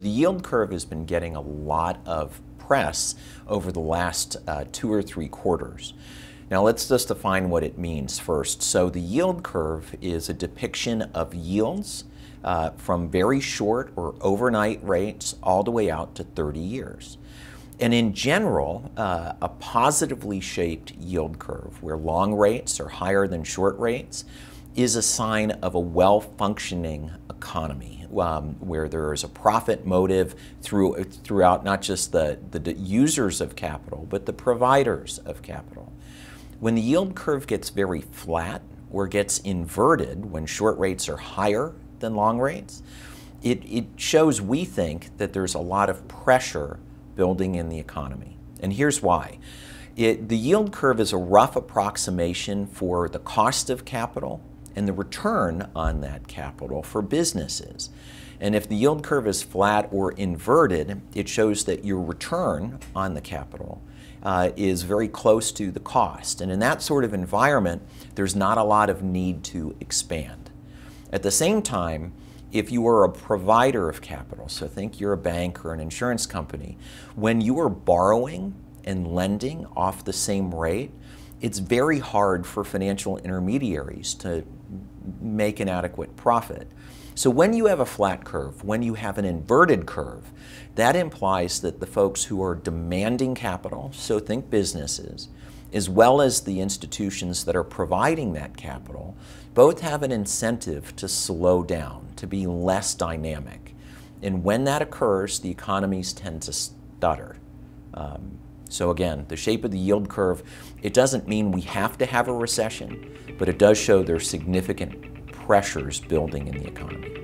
The yield curve has been getting a lot of press over the last uh, two or three quarters. Now let's just define what it means first. So the yield curve is a depiction of yields uh, from very short or overnight rates all the way out to 30 years. And in general, uh, a positively shaped yield curve where long rates are higher than short rates is a sign of a well-functioning economy um, where there is a profit motive through, throughout not just the, the users of capital, but the providers of capital. When the yield curve gets very flat or gets inverted when short rates are higher than long rates, it, it shows, we think, that there's a lot of pressure building in the economy. And here's why. It, the yield curve is a rough approximation for the cost of capital and the return on that capital for businesses. And if the yield curve is flat or inverted, it shows that your return on the capital uh, is very close to the cost. And in that sort of environment, there's not a lot of need to expand. At the same time, if you are a provider of capital, so think you're a bank or an insurance company, when you are borrowing and lending off the same rate, it's very hard for financial intermediaries to make an adequate profit. So when you have a flat curve, when you have an inverted curve, that implies that the folks who are demanding capital, so think businesses, as well as the institutions that are providing that capital, both have an incentive to slow down, to be less dynamic. And when that occurs, the economies tend to stutter. Um, so again, the shape of the yield curve, it doesn't mean we have to have a recession, but it does show there's significant pressures building in the economy.